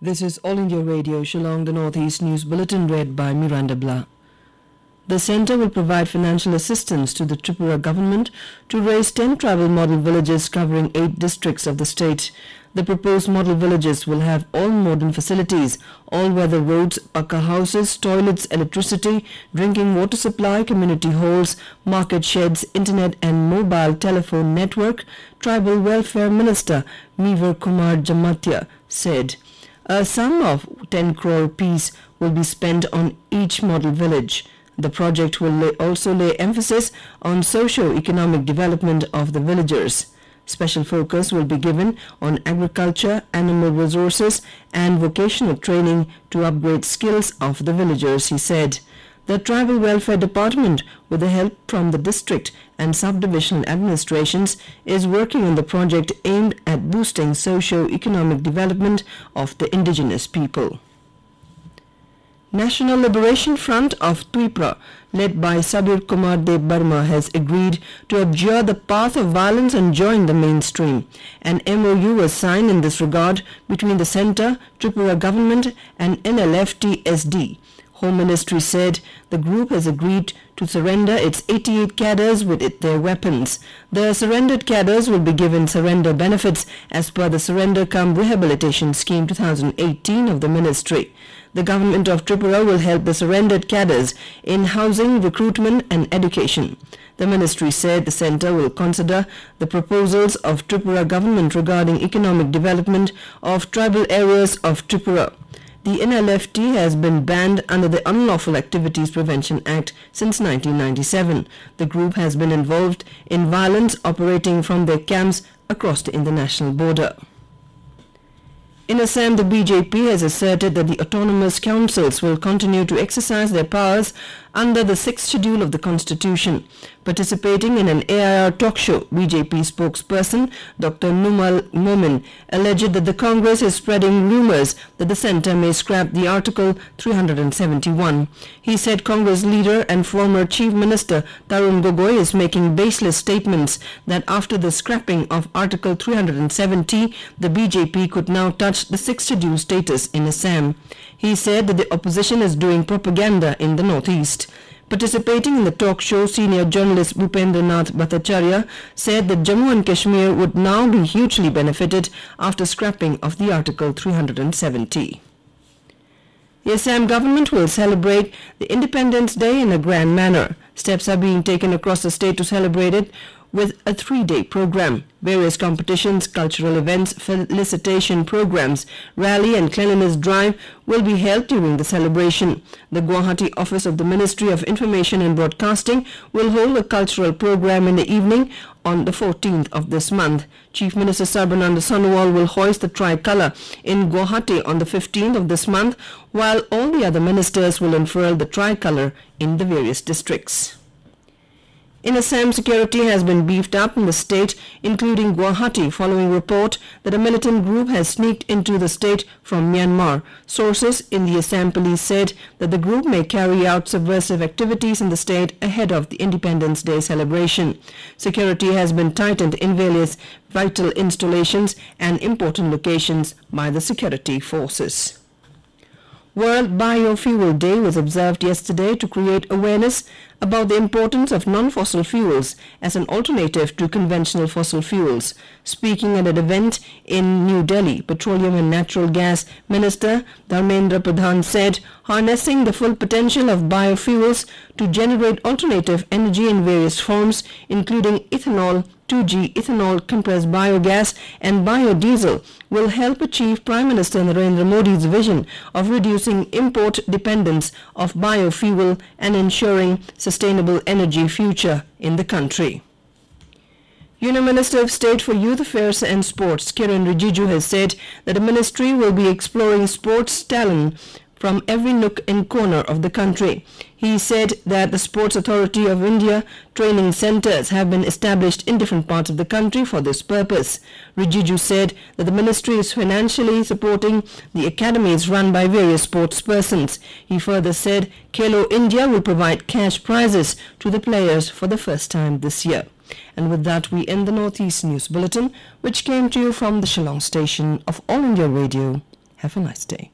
This is All India Radio, Shillong, the Northeast News Bulletin read by Miranda Blah. The centre will provide financial assistance to the Tripura government to raise 10 tribal model villages covering 8 districts of the state. The proposed model villages will have all modern facilities, all-weather roads, pakka houses, toilets, electricity, drinking water supply, community halls, market sheds, internet and mobile telephone network, Tribal Welfare Minister Mevar Kumar Jamatia said. A sum of 10 crore rupees will be spent on each model village. The project will lay, also lay emphasis on socio-economic development of the villagers. Special focus will be given on agriculture, animal resources and vocational training to upgrade skills of the villagers, he said. The Tribal Welfare Department, with the help from the district and subdivision administrations, is working on the project aimed at boosting socio-economic development of the indigenous people. National Liberation Front of Tripura, led by Sabir Kumar Debbarma, has agreed to abjure the path of violence and join the mainstream. An MOU was signed in this regard between the centre, Tripura government and NLFT-SD. Home Ministry said the group has agreed to surrender its 88 cadres with it, their weapons. The surrendered cadres will be given surrender benefits as per the Surrender cum Rehabilitation Scheme 2018 of the Ministry. The government of Tripura will help the surrendered cadres in housing, recruitment and education. The ministry said the centre will consider the proposals of Tripura government regarding economic development of tribal areas of Tripura. The NLFT has been banned under the Unlawful Activities Prevention Act since 1997. The group has been involved in violence operating from their camps across the international border. In Assam, the BJP has asserted that the autonomous councils will continue to exercise their powers under the sixth schedule of the constitution. Participating in an AIR talk show, BJP spokesperson Dr. Numal Momin alleged that the Congress is spreading rumors that the centre may scrap the Article 371. He said Congress leader and former Chief Minister Tarun Gogoi is making baseless statements that after the scrapping of Article 370, the BJP could now touch the sixth schedule status in Assam. He said that the opposition is doing propaganda in the northeast. Participating in the talk show, senior journalist Bhupendra Nath Bhattacharya said that Jammu and Kashmir would now be hugely benefited after scrapping of the Article 370. The Assam government will celebrate the Independence Day in a grand manner. Steps are being taken across the state to celebrate it with a three-day program. Various competitions, cultural events, felicitation programs, rally and cleanliness drive will be held during the celebration. The Guwahati office of the Ministry of Information and Broadcasting will hold a cultural program in the evening on the 14th of this month. Chief Minister Sarbananda Sonowal will hoist the tricolour in Guwahati on the 15th of this month, while all the other ministers will unfurl the tricolour in the various districts. In Assam, security has been beefed up in the state, including Guwahati, following report that a militant group has sneaked into the state from Myanmar. Sources in the Assam police said that the group may carry out subversive activities in the state ahead of the Independence Day celebration. Security has been tightened in various vital installations and important locations by the security forces. World Biofuel Day was observed yesterday to create awareness about the importance of non-fossil fuels as an alternative to conventional fossil fuels. Speaking at an event in New Delhi, Petroleum and Natural Gas Minister Dharmendra Pradhan said harnessing the full potential of biofuels to generate alternative energy in various forms, including ethanol, 2G ethanol compressed biogas and biodiesel will help achieve Prime Minister Narendra Modi's vision of reducing import dependence of biofuel and ensuring sustainable energy future in the country. Union Minister of State for Youth Affairs and Sports Kiren Rijiju has said that the ministry will be exploring sports talent from every nook and corner of the country. He said that the Sports Authority of India training centers have been established in different parts of the country for this purpose. Rijiju said that the ministry is financially supporting the academies run by various sports persons. He further said Khelo India will provide cash prizes to the players for the first time this year. And with that, we end the Northeast News Bulletin, which came to you from the Shillong station of All India Radio, Have a nice day.